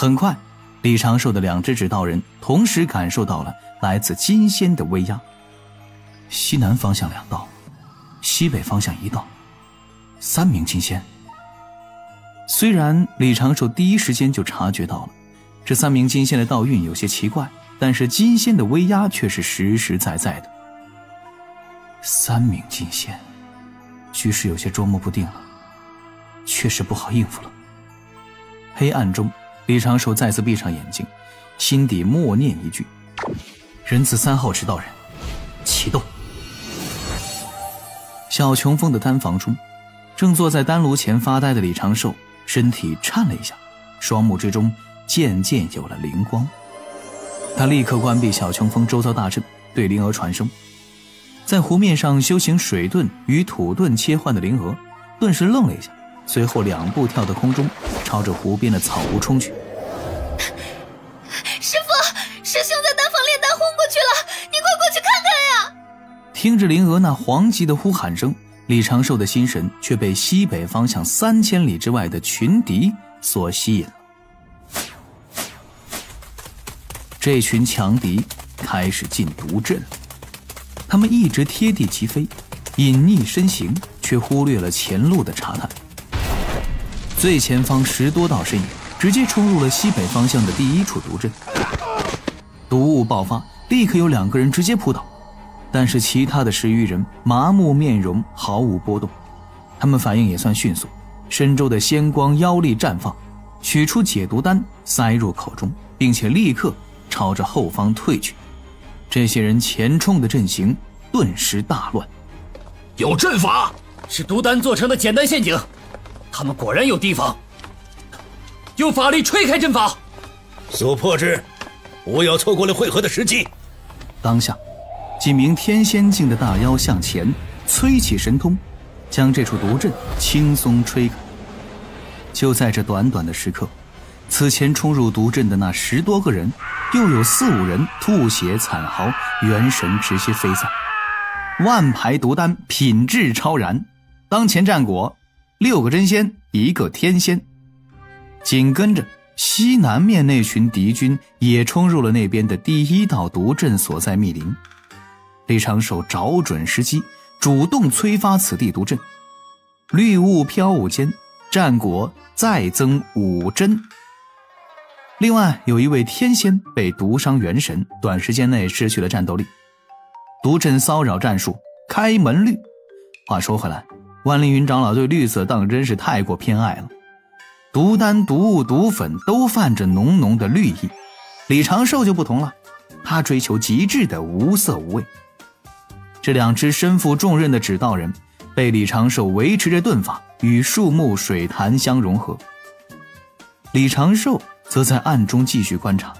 很快，李长寿的两只指道人同时感受到了来自金仙的威压。西南方向两道，西北方向一道，三名金仙。虽然李长寿第一时间就察觉到了这三名金仙的道运有些奇怪，但是金仙的威压却是实实在在的。三名金仙，局势有些捉摸不定了，确实不好应付了。黑暗中，李长寿再次闭上眼睛，心底默念一句：“人子三号指导人，启动。”小琼峰的丹房中，正坐在丹炉前发呆的李长寿身体颤了一下，双目之中渐渐有了灵光。他立刻关闭小琼峰周遭大阵，对灵娥传声。在湖面上修行水遁与土遁切换的灵娥，顿时愣了一下，随后两步跳到空中，朝着湖边的草屋冲去。师傅，师兄在丹房炼丹昏过去了，你快过去看看呀！听着林娥那惶急的呼喊声，李长寿的心神却被西北方向三千里之外的群敌所吸引了。这群强敌开始进毒阵了。他们一直贴地疾飞，隐匿身形，却忽略了前路的查探。最前方十多道身影直接冲入了西北方向的第一处毒阵，毒雾爆发，立刻有两个人直接扑倒，但是其他的十余人麻木面容毫无波动，他们反应也算迅速，身周的仙光妖力绽放，取出解毒丹塞入口中，并且立刻朝着后方退去。这些人前冲的阵型顿时大乱，有阵法，是毒丹做成的简单陷阱。他们果然有提防，用法力吹开阵法，速破之，不要错过了汇合的时机。当下，几名天仙境的大妖向前催起神通，将这处毒阵轻松吹开。就在这短短的时刻。此前冲入毒阵的那十多个人，又有四五人吐血惨嚎，元神直接飞散。万牌毒丹品质超然，当前战果六个真仙，一个天仙。紧跟着西南面那群敌军也冲入了那边的第一道毒阵所在密林。李长寿找准时机，主动催发此地毒阵。绿雾飘舞间，战果再增五针。另外有一位天仙被毒伤元神，短时间内失去了战斗力。毒阵骚扰战术，开门绿。话说回来，万凌云长老对绿色当真是太过偏爱了。毒丹、毒物、毒粉都泛着浓浓的绿意，李长寿就不同了，他追求极致的无色无味。这两只身负重任的指道人，被李长寿维持着遁法，与树木、水潭相融合。李长寿。则在暗中继续观察，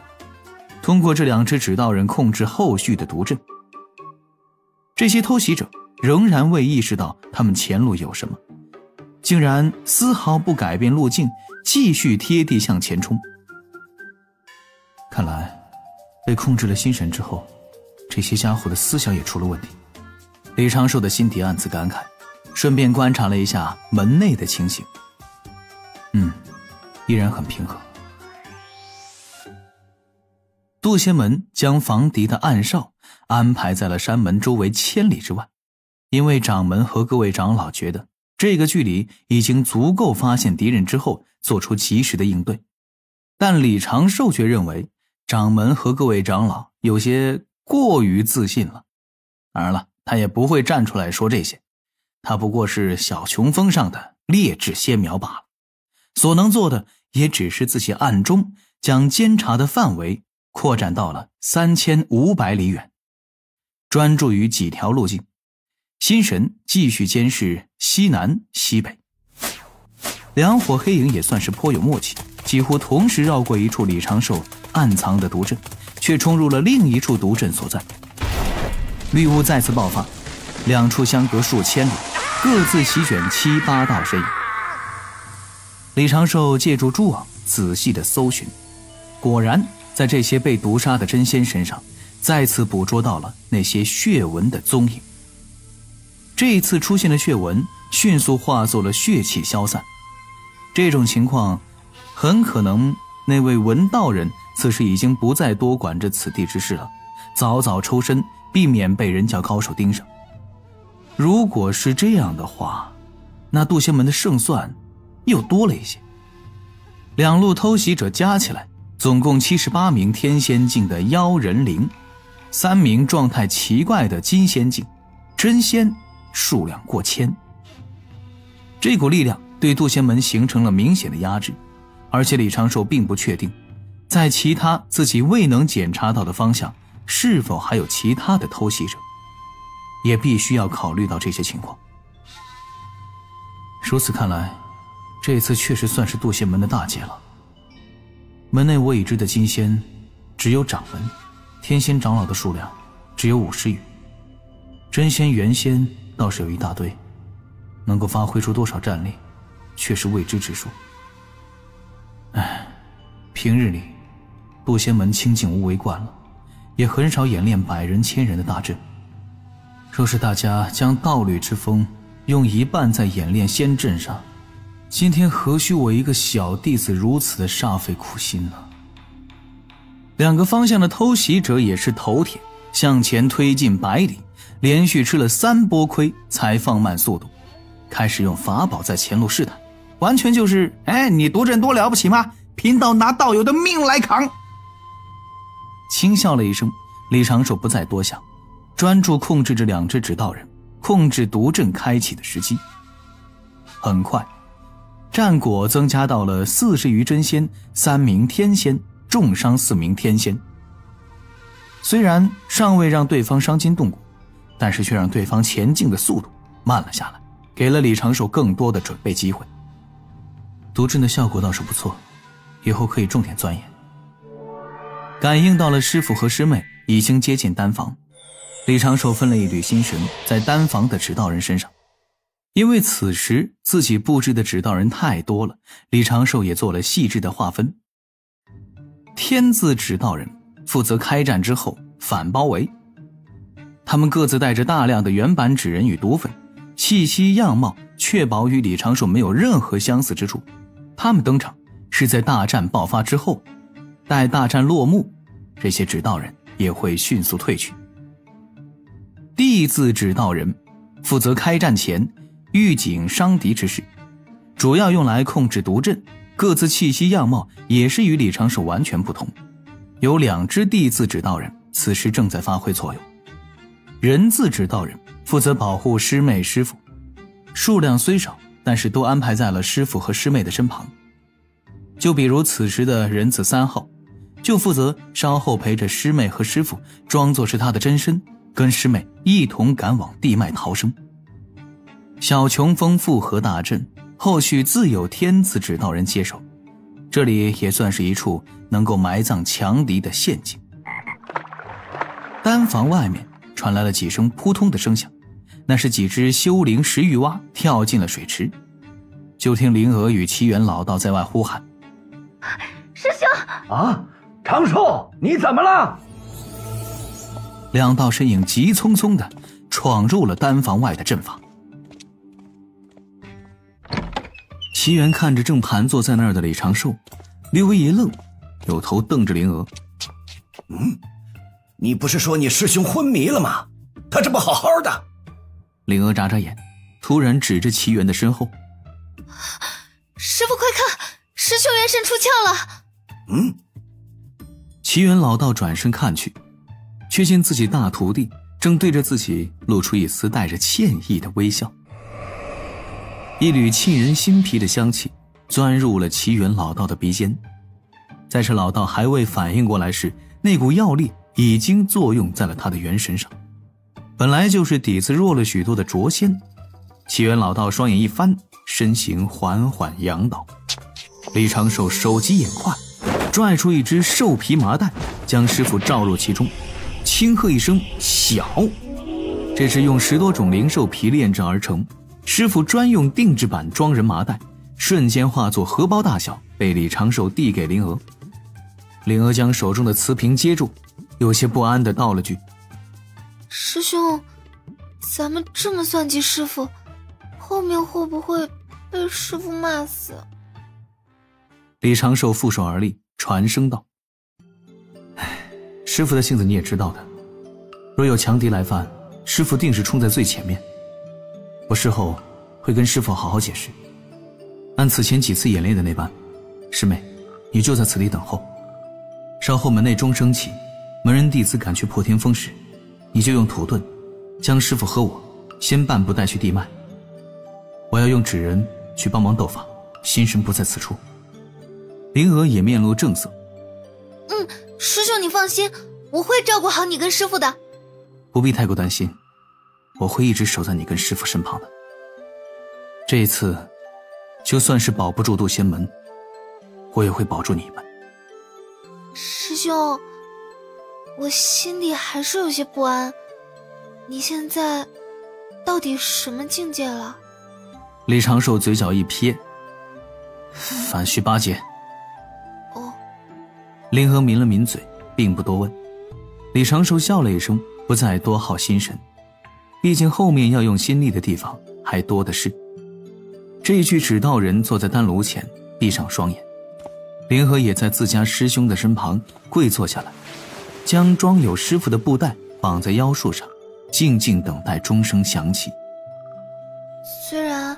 通过这两只指道人控制后续的毒阵。这些偷袭者仍然未意识到他们前路有什么，竟然丝毫不改变路径，继续贴地向前冲。看来，被控制了心神之后，这些家伙的思想也出了问题。李长寿的心底暗自感慨，顺便观察了一下门内的情形。嗯，依然很平和。杜仙门将防敌的暗哨安排在了山门周围千里之外，因为掌门和各位长老觉得这个距离已经足够发现敌人之后做出及时的应对，但李长寿却认为掌门和各位长老有些过于自信了。当然了，他也不会站出来说这些，他不过是小琼峰上的劣质仙苗罢了，所能做的也只是自己暗中将监察的范围。扩展到了三千五百里远，专注于几条路径，心神继续监视西南西北。两伙黑影也算是颇有默契，几乎同时绕过一处李长寿暗藏的毒阵，却冲入了另一处毒阵所在。绿雾再次爆发，两处相隔数千里，各自席卷七八道身影。李长寿借助蛛网仔细的搜寻，果然。在这些被毒杀的真仙身上，再次捕捉到了那些血纹的踪影。这一次出现的血纹迅速化作了血气消散。这种情况，很可能那位文道人此时已经不再多管着此地之事了，早早抽身，避免被人家高手盯上。如果是这样的话，那杜仙门的胜算又多了一些。两路偷袭者加起来，总共七十八名天仙境的妖人灵，三名状态奇怪的金仙境，真仙数量过千。这股力量对杜仙门形成了明显的压制，而且李长寿并不确定，在其他自己未能检查到的方向，是否还有其他的偷袭者，也必须要考虑到这些情况。如此看来，这次确实算是杜仙门的大劫了。门内我已知的金仙，只有掌门、天仙长老的数量，只有五十余，真仙、元仙倒是有一大堆。能够发挥出多少战力，却是未知之数。唉，平日里，不仙门清静无为惯了，也很少演练百人、千人的大阵。若是大家将道侣之风用一半在演练仙阵上，今天何须我一个小弟子如此的煞费苦心呢？两个方向的偷袭者也是头铁，向前推进百里，连续吃了三波亏，才放慢速度。开始用法宝在前路试探，完全就是，哎，你独阵多了不起吗？贫道拿道友的命来扛。轻笑了一声，李长寿不再多想，专注控制着两只指道人，控制毒阵开启的时机。很快，战果增加到了四十余真仙、三名天仙，重伤四名天仙。虽然尚未让对方伤筋动骨，但是却让对方前进的速度慢了下来。给了李长寿更多的准备机会。毒阵的效果倒是不错，以后可以重点钻研。感应到了师傅和师妹已经接近丹房，李长寿分了一缕心神在丹房的指道人身上，因为此时自己布置的指道人太多了，李长寿也做了细致的划分。天字指道人负责开战之后反包围，他们各自带着大量的原版纸人与毒粉。气息样貌确保与李长寿没有任何相似之处。他们登场是在大战爆发之后，待大战落幕，这些指道人也会迅速退去。地字指道人负责开战前预警伤敌之事，主要用来控制毒阵。各自气息样貌也是与李长寿完全不同。有两只地字指道人此时正在发挥作用。人字指道人。负责保护师妹师傅，数量虽少，但是都安排在了师傅和师妹的身旁。就比如此时的人字三号，就负责稍后陪着师妹和师傅，装作是他的真身，跟师妹一同赶往地脉逃生。小琼峰复合大阵，后续自有天子指导人接手，这里也算是一处能够埋葬强敌的陷阱。丹房外面传来了几声扑通的声响。那是几只修灵石玉蛙跳进了水池，就听灵娥与齐元老道在外呼喊：“师兄啊，长寿，你怎么了？”两道身影急匆匆的闯入了丹房外的阵法。齐元看着正盘坐在那儿的李长寿，略微一愣，扭头瞪着灵娥：“嗯，你不是说你师兄昏迷了吗？他这不好好的。”灵娥眨眨眼，突然指着齐元的身后：“师傅，快看，师兄元神出窍了！”嗯。齐元老道转身看去，却见自己大徒弟正对着自己露出一丝带着歉意的微笑。一缕沁人心脾的香气钻入了齐元老道的鼻尖，在这老道还未反应过来时，那股药力已经作用在了他的元神上。本来就是底子弱了许多的卓仙，齐元老道双眼一翻，身形缓缓仰倒。李长寿手疾眼快，拽出一只兽皮麻袋，将师傅罩入其中，轻喝一声“小”，这是用十多种灵兽皮炼制而成，师傅专用定制版装人麻袋，瞬间化作荷包大小，被李长寿递给林娥。林娥将手中的瓷瓶接住，有些不安的道了句。师兄，咱们这么算计师傅，后面会不会被师傅骂死？李长寿负手而立，传声道：“哎，师傅的性子你也知道的，若有强敌来犯，师傅定是冲在最前面。我事后会跟师傅好好解释。按此前几次演练的那般，师妹，你就在此地等候。稍后门内钟声起，门人弟子赶去破天峰时，你就用土遁，将师傅和我先半步带去地脉。我要用纸人去帮忙斗法，心神不在此处。”灵娥也面露正色。嗯，师兄你放心，我会照顾好你跟师傅的。不必太过担心，我会一直守在你跟师傅身旁的。这一次，就算是保不住渡仙门，我也会保住你们。师兄，我心里还是有些不安。你现在到底什么境界了？李长寿嘴角一撇，反虚八阶。林和抿了抿嘴，并不多问。李长寿笑了一声，不再多耗心神，毕竟后面要用心力的地方还多的是。这具指道人坐在丹炉前，闭上双眼。林和也在自家师兄的身旁跪坐下来，将装有师傅的布袋绑在腰束上，静静等待钟声响起。虽然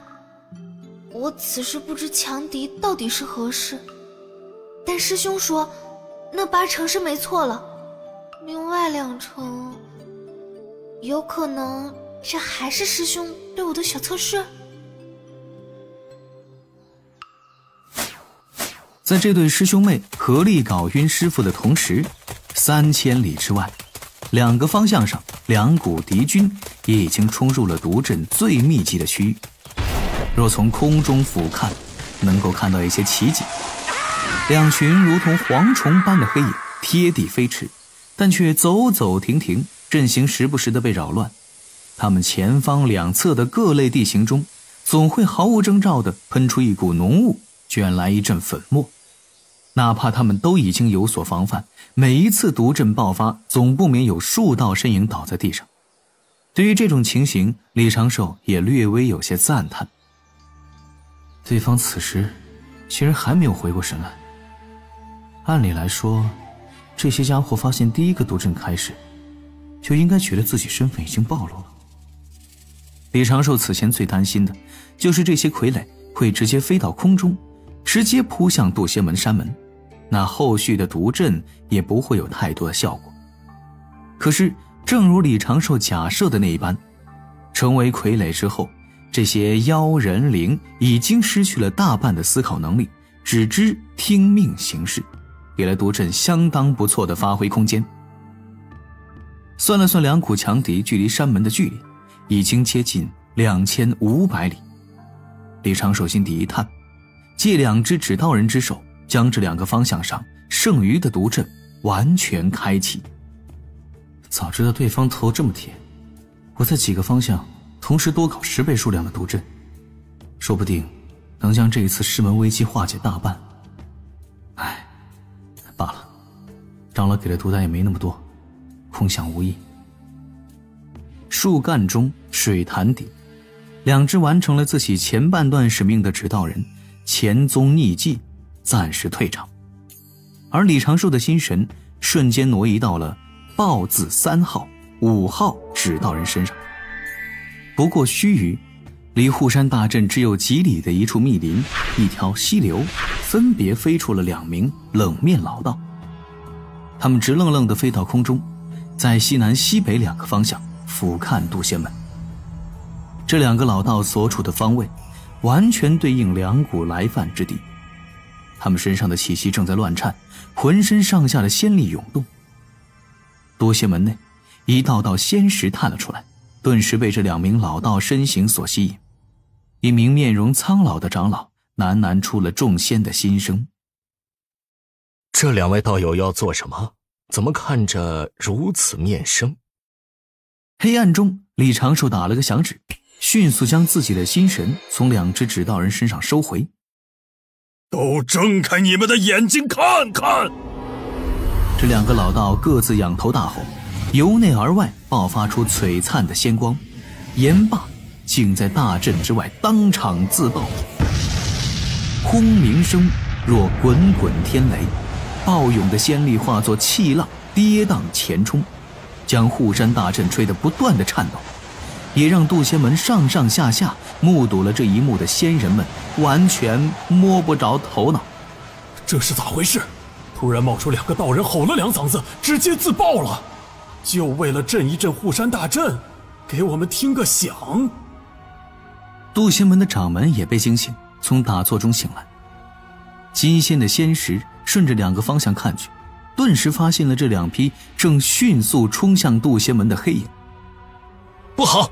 我此时不知强敌到底是何事，但师兄说。那八成是没错了，另外两成，有可能这还是师兄对我的小测试。在这对师兄妹合力搞晕师傅的同时，三千里之外，两个方向上，两股敌军也已经冲入了毒阵最密集的区域。若从空中俯瞰，能够看到一些奇景。两群如同蝗虫般的黑影贴地飞驰，但却走走停停，阵型时不时的被扰乱。他们前方两侧的各类地形中，总会毫无征兆的喷出一股浓雾，卷来一阵粉末。哪怕他们都已经有所防范，每一次毒阵爆发，总不免有数道身影倒在地上。对于这种情形，李长寿也略微有些赞叹。对方此时，竟然还没有回过神来。按理来说，这些家伙发现第一个毒阵开始，就应该觉得自己身份已经暴露了。李长寿此前最担心的，就是这些傀儡会直接飞到空中，直接扑向渡仙门山门，那后续的毒阵也不会有太多的效果。可是，正如李长寿假设的那一般，成为傀儡之后，这些妖人灵已经失去了大半的思考能力，只知听命行事。给了毒阵相当不错的发挥空间。算了算两股强敌距离山门的距离，已经接近两千五百里。李长寿心底一叹，借两只指道人之手，将这两个方向上剩余的毒阵完全开启。早知道对方头这么铁，我在几个方向同时多搞十倍数量的毒阵，说不定能将这一次师门危机化解大半。唉。罢了，长老给的毒丹也没那么多，空想无益。树干中，水潭底，两只完成了自己前半段使命的指道人前踪匿迹，暂时退场。而李长寿的心神瞬间挪移到了豹子三号、五号指道人身上。不过须臾，离护山大阵只有几里的一处密林，一条溪流。分别飞出了两名冷面老道，他们直愣愣地飞到空中，在西南西北两个方向俯瞰渡仙门。这两个老道所处的方位，完全对应两股来犯之地。他们身上的气息正在乱颤，浑身上下的仙力涌动。渡仙门内，一道道仙石探了出来，顿时被这两名老道身形所吸引。一名面容苍老的长老。喃喃出了众仙的心声。这两位道友要做什么？怎么看着如此面生？黑暗中，李长寿打了个响指，迅速将自己的心神从两只指道人身上收回。都睁开你们的眼睛看看！这两个老道各自仰头大吼，由内而外爆发出璀璨的仙光，言罢，竟在大阵之外当场自爆。轰鸣声若滚滚天雷，暴涌的仙力化作气浪，跌宕前冲，将护山大阵吹得不断的颤抖，也让渡仙门上上下下目睹了这一幕的仙人们完全摸不着头脑。这是咋回事？突然冒出两个道人，吼了两嗓子，直接自爆了，就为了震一震护山大阵，给我们听个响。渡仙门的掌门也被惊醒，从打坐中醒来。金仙的仙识顺着两个方向看去，顿时发现了这两匹正迅速冲向渡仙门的黑影。不好！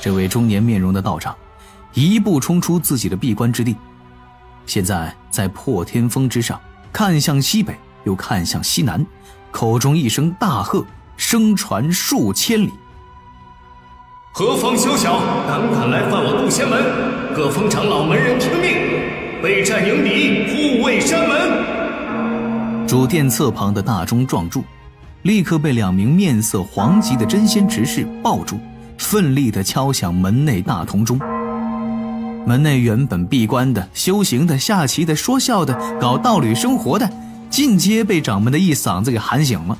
这位中年面容的道长，一步冲出自己的闭关之地，现在在破天峰之上，看向西北，又看向西南，口中一声大喝，声传数千里。何方宵小，胆敢来犯我渡仙门？各峰长老门人听命，备战迎敌，护卫山门。主殿侧旁的大钟撞柱，立刻被两名面色黄急的真仙执事抱住，奋力地敲响门内大铜钟。门内原本闭关的、修行的、下棋的、说笑的、搞道侣生活的，尽皆被掌门的一嗓子给喊醒了。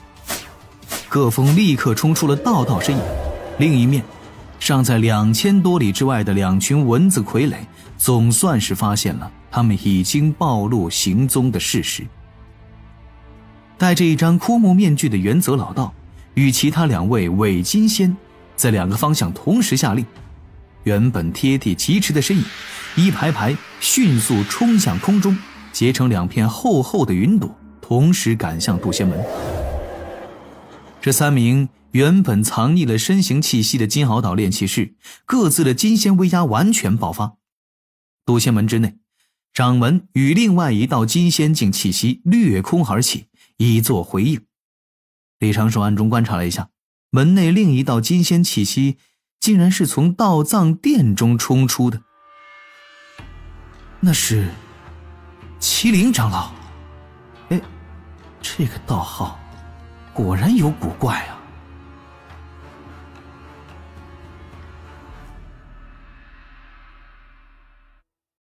各峰立刻冲出了道道身影，另一面。尚在两千多里之外的两群蚊子傀儡，总算是发现了他们已经暴露行踪的事实。戴着一张枯木面具的原则老道，与其他两位伪金仙，在两个方向同时下令。原本贴地疾驰的身影，一排排迅速冲向空中，结成两片厚厚的云朵，同时赶向渡仙门。这三名。原本藏匿了身形气息的金鳌岛炼气士，各自的金仙威压完全爆发。渡仙门之内，掌门与另外一道金仙境气息掠空而起，以作回应。李长寿暗中观察了一下，门内另一道金仙气息，竟然是从道藏殿中冲出的。那是麒麟长老。哎，这个道号果然有古怪啊！